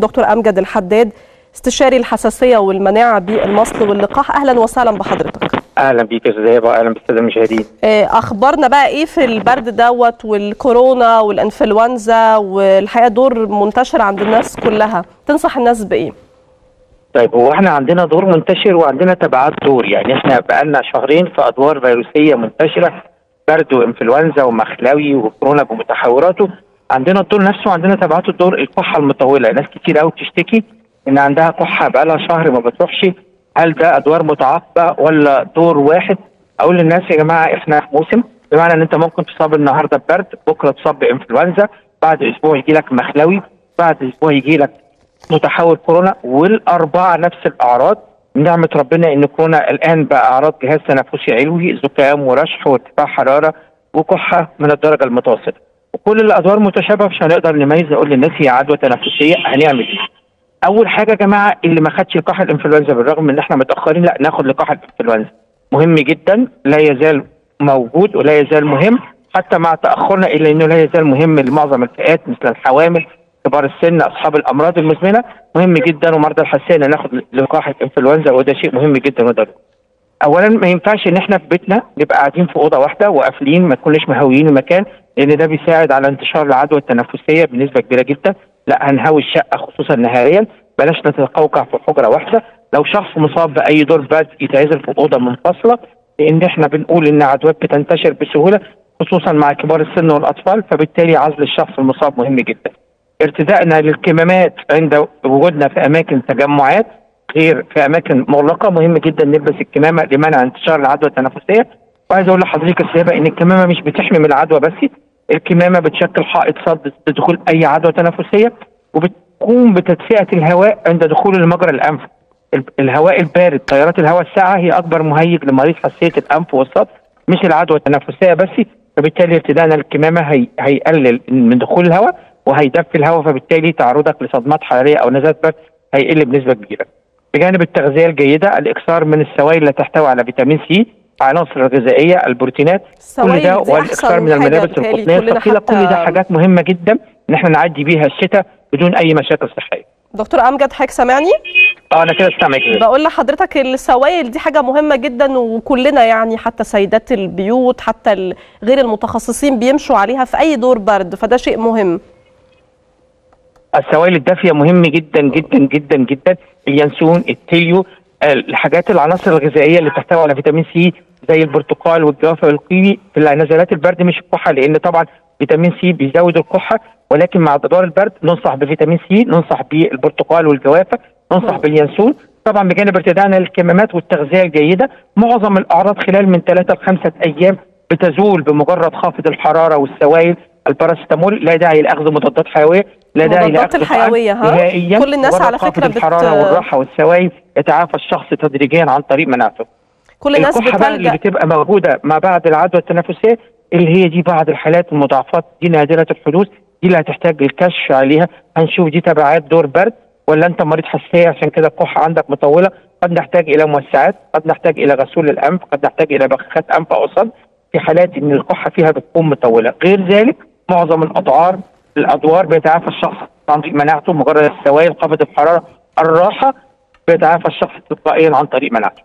دكتور أمجد الحداد استشاري الحساسية والمناعة بالمصل واللقاح. أهلا وسهلا بحضرتك. أهلا بيك يا هبه واهلا بالساده المشاهدين. اخبارنا بقى إيه في البرد دوت والكورونا والإنفلونزا والحقيقة دور منتشر عند الناس كلها. تنصح الناس بإيه؟ طيب هو إحنا عندنا دور منتشر وعندنا تبعات دور. يعني إحنا بقالنا شهرين في أدوار فيروسية منتشرة برد وإنفلونزا ومخلوي وكورونا بمتحوراته. عندنا الدور نفسه وعندنا تبعات الدور الكحه المطولة. ناس كتير قوي بتشتكي إن عندها كحه بقالها شهر ما بتروحش. هل ده أدوار متعاقبة ولا دور واحد؟ أقول للناس يا جماعة إحنا موسم بمعنى إن أنت ممكن تصاب النهارده ببرد بكرة تصاب بإنفلونزا بعد أسبوع يجي لك مخلوي بعد أسبوع يجي لك متحول كورونا والأربعة نفس الأعراض. نعمة ربنا إن كورونا الآن بقى أعراض جهاز تنفسي علوي زكام ورشح وارتفاع حرارة وكحه من الدرجة المتوسطة. وكل الأدوار متشابهة مش هنقدر نميز أقول للناس هي عدوى تنفسيه هنعمل إيه؟ أول حاجة يا جماعة اللي ما خدش لقاح الإنفلونزا بالرغم من إن إحنا متأخرين لأ ناخد لقاح الإنفلونزا مهم جدا لا يزال موجود ولا يزال مهم حتى مع تأخرنا الا إنه لا يزال مهم لمعظم الفئات مثل الحوامل كبار السن أصحاب الأمراض المزمنة مهم جدا ومرضى الحساسية ناخد لقاح الإنفلونزا وده شيء مهم جدا وضروري. اولا ما ينفعش إن إحنا في بيتنا نبقى قاعدين في أوضة واحدة وقافلين ما كناش مهويين المكان لأن ده بيساعد على انتشار العدوى التنفسية بنسبة كبيرة جدا. لا هنهوي الشقة خصوصا نهاريا. بلاش نتقوقع في حجرة واحدة. لو شخص مصاب بأي دور برد يتعزل في أوضة منفصلة لأن إحنا بنقول إن عدوات بتنتشر بسهولة خصوصا مع كبار السن والأطفال. فبالتالي عزل الشخص المصاب مهم جدا. ارتدائنا للكمامات عند وجودنا في أماكن تجمعات غير في أماكن مغلقة. مهم جدا نلبس الكمامة لمنع انتشار العدوى التنفسية. وعايز أقول لحضرتك السيابه إن الكمامة مش بتحمي من العدوى بس الكمامه بتشكل حائط صد لدخول أي عدوى تنفسية وبتقوم بتدفئة الهواء عند دخول لمجرى الأنف الهواء البارد تيارات الهواء الساقعة هي أكبر مهيج لمريض حساسية الأنف والصدر مش العدوى التنفسية بس فبالتالي ارتدائنا للكمامه هي هيقلل من دخول الهواء وهيدفي الهواء فبالتالي تعرضك لصدمات حرارية أو نزلات برد هيقل بنسبة كبيرة. بجانب التغذية الجيدة الإكثار من السوائل اللي تحتوي على فيتامين سي العناصر الغذائية البروتينات كل ده والإكثار من الملابس القطنيه الثقيله كل ده حاجات مهمة جدا إن إحنا نعدي بيها الشتاء بدون أي مشاكل صحية. دكتور أمجد حضرتك سامعني؟ آه أنا كده سامعك بقول لحضرتك السوائل دي حاجة مهمة جدا وكلنا يعني حتى سيدات البيوت حتى غير المتخصصين بيمشوا عليها في أي دور برد فده شيء مهم. السوائل الدافية مهم جدا جدا جدا جدا اليانسون التليو الحاجات العناصر الغذائية اللي تحتوي على فيتامين سي زي البرتقال والجوافة والكيوي في نزلات البرد مش الكحة لأن طبعا فيتامين سي بيزود الكحة ولكن مع ادوار البرد ننصح بفيتامين سي ننصح بالبرتقال والجوافة ننصح باليانسون. طبعا بجانب ارتدائنا للكمامات والتغذية الجيدة معظم الأعراض خلال من ثلاثة لخمسة أيام بتزول بمجرد خافض الحرارة والسوائل. الباراسيتامول لا داعي لأخذ مضادات حيوية لا داعي لأخذ الحيوية ها؟ كل الناس على فكرة بت... الحرارة والراحة والسوائل. يتعافى الشخص تدريجيا عن طريق مناعته كل الناس بتلجأ. اللي بتبقى موجودة ما بعد العدوى التنفسيه اللي هي دي بعض الحالات المضاعفات. دي نادرة الحدوث دي اللي هتحتاج الكشف عليها. هنشوف دي تبعات دور برد ولا انت مريض حساسية عشان كده الكحه عندك مطولة؟ قد نحتاج إلى موسعات قد نحتاج إلى غسول الأنف قد نحتاج إلى بخاخات أنف أو صد في حالات إن الكحة فيها بتكون مطولة. غير ذلك معظم الاضرار الأدوار بيتعافى الشخص. عن طريق مناعته مجرد السوائل خفض الحرارة الراحة بيتعافى الشخص تلقائيا عن طريق مناعته.